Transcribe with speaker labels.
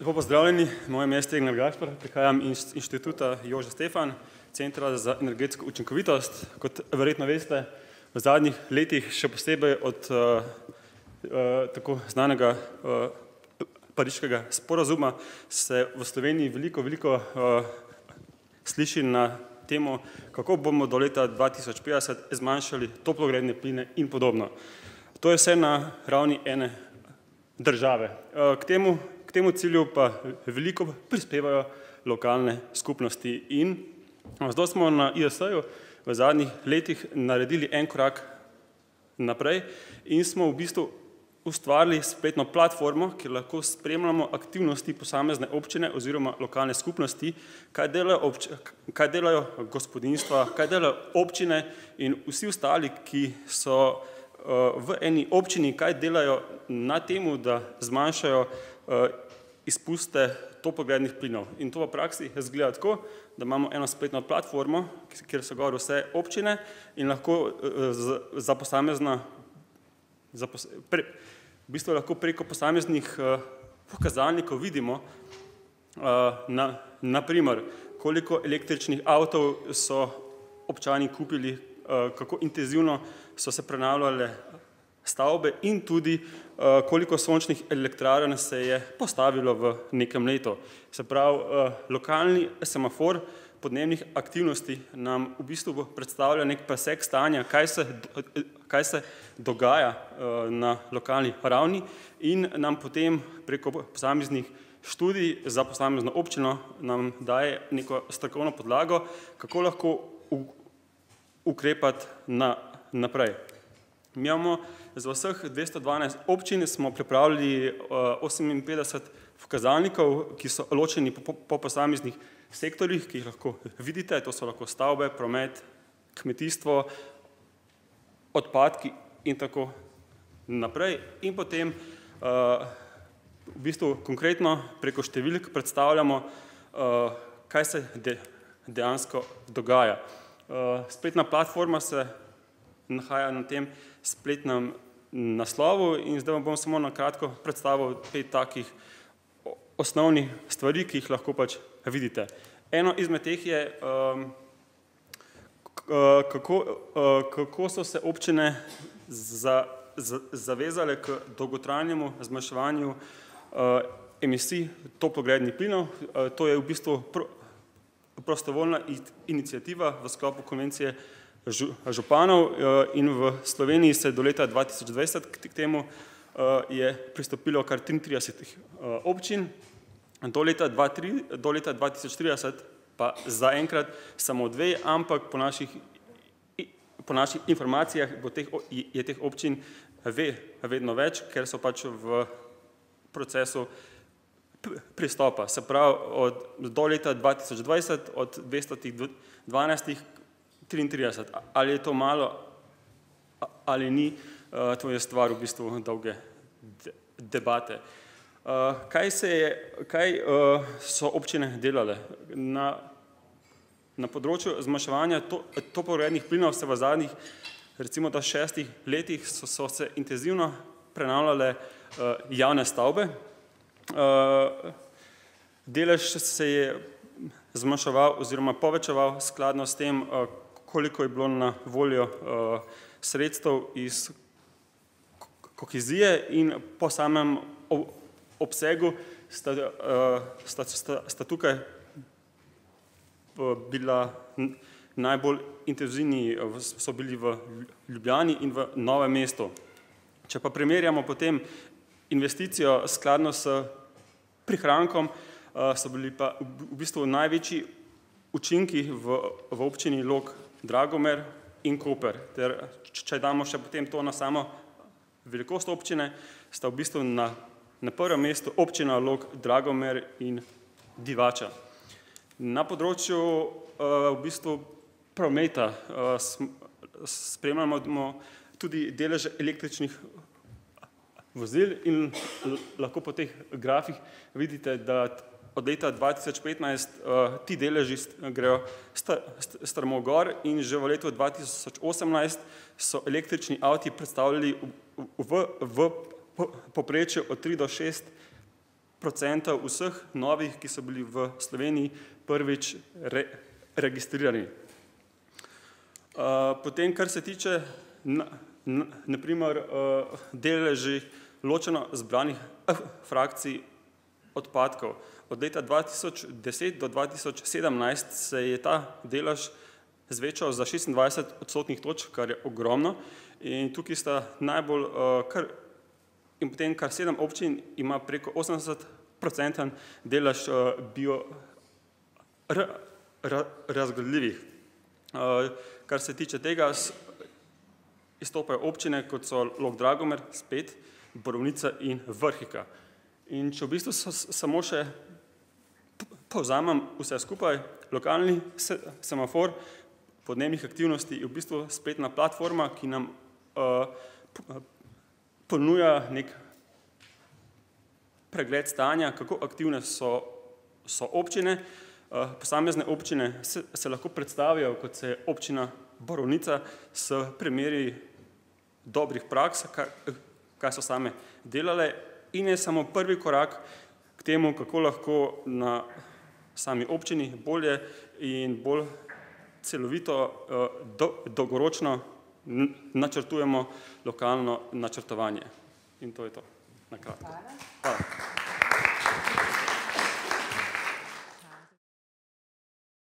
Speaker 1: Lepo pozdravljeni, moje ime je Stegner Gašpar, prihajam iz inštituta Jože Stefan, Centra za energetsko učinkovitost. Kot verjetno veste, v zadnjih letih, še posebej od uh, uh, tako znanega uh, pariškega sporazuma, se v Sloveniji veliko, veliko uh, sliši na temo, kako bomo do leta 2050 zmanjšali toplogredne pline in podobno. To je vse na ravni ene države. Uh, k temu k temu cilju pa veliko prispevajo lokalne skupnosti in zato smo na ISA-ju v zadnjih letih naredili en korak naprej in smo v bistvu ustvarili spletno platformo, kjer lahko spremljamo aktivnosti posamezne občine oziroma lokalne skupnosti, kaj delajo, obč kaj delajo gospodinstva, kaj delajo občine in vsi ostali, ki so uh, v eni občini, kaj delajo na temu, da zmanjšajo izpuste topogrednih plinov. In to v praksi zgleda tako, da imamo eno spletno platformo, kjer so gor vse občine in lahko uh, za posamezna, za pos, pre, v bistvu lahko preko posameznih uh, pokazalnikov vidimo, na, naprimer, koliko električnih avtov so občani kupili, kako intenzivno so se prenavljale stavbe in tudi uh, koliko sončnih elektrarn se je postavilo v nekem letu. Se pravi, uh, lokalni semafor podnebnih aktivnosti nam v bistvu predstavlja nek presek stanja, kaj se, kaj se dogaja uh, na lokalni ravni in nam potem preko posameznih študij za posamezno občino nam daje neko strokovno podlago, kako lahko ukrepati na, naprej. Mi imamo za vseh 212 občin smo pripravili 58 eh, pokazalnikov, ki so ločeni po, po posameznih sektorjih, ki jih lahko vidite, to so lahko stavbe, promet, kmetijstvo, odpadki in tako naprej. In potem uh, v bistvu konkretno preko številk predstavljamo, uh, kaj se de, dejansko dogaja. Uh, spletna platforma se nahaja na tem spletnem naslovu in zdaj vam bom samo na kratko predstavil pet takih osnovnih stvari, ki jih lahko pač vidite. Eno izmed teh je, um, kako, uh, kako so se občine za, za, zavezale k dolgotrajnemu zmanjševanju uh, emisij toplogrednih plinov. Uh, to je v bistvu pro, prostovoljna inicijativa v sklopu konvencije županov eh, in v Sloveniji se do leta 2020 k temu eh, je pristopilo kar 33 eh, občin, do leta, 23, do leta 2030 pa zaenkrat samo dve, ampak po naših, po naših informacijah teh, je teh občin ve, vedno več, ker so pač v procesu pristopa. Se pravi, od, do leta 2020 od 212 33. Ali je to malo ali ni, eh, to je stvar v bistvu dolge debate. Eh, kaj, se je, kaj eh, so občine delale? Na, na področju zmanjševanja toporednih plinov se v zadnjih recimo da šestih letih so, so se intenzivno prenavljale javne stavbe. Delež se je zmanjševal oziroma povečeval skladno s tem, koliko je bilo na voljo uh, sredstev iz kohezije in po samem obsegu sta, uh, sta, sta, sta tukaj eh, bila najbolj intenzivni, so bili v Ljubljani in v Novem mestu. Če pa primerjamo potem investicijo skladno s prihrankom, so bili pa v bistvu največji učinki v, v občini Lok Dragomer in Koper. Ter, če damo še potem to na samo velikost občine, sta v bistvu na, na prvem mestu občina Log, Dragomer in Divača. Na področju uh, v bistvu prometa uh, spremljamo tudi deleže električnih vozil in lahko po teh grafih vidite, da od leta 2015 uh, eh, ti deleži grejo strmo gor in že v letu 2018 so električni avti predstavljali v, v, poprečju od 3 do 6 procentov vseh novih, ki so bili v Sloveniji prvič re, registrirani. Uh, potem, kar se tiče na, na, naprimer uh, deleži ločeno zbranih frakcij odpadkov. Od leta 2010 do 2017 se je ta delež zvečal za 26 odstotnih točk, kar je ogromno. In tukaj sta najbolj, uh, kar, in potem kar sedem občin ima preko 80 procenten delež uh, bio r, r, razgledljivih. Uh, kar se tiče tega, izstopajo občine, kot so Lok Dragomer, spet, Borovnica in Vrhika. In če v bistvu samo še povzamem vse skupaj, lokalni semafor podnebnih aktivnosti je v bistvu spletna platforma, ki nam uh, ponuja nek pregled stanja, kako aktivne so, so občine, uh, posamezne občine se, se lahko predstavijo, kot se je občina Borovnica s primeri dobrih praks, kaj, kaj so same delale in je samo prvi korak k temu, kako lahko na sami občini bolje in bolj celovito, eh, do, dolgoročno načrtujemo lokalno načrtovanje. In to je to. Na kratko. Hvala. Hvala.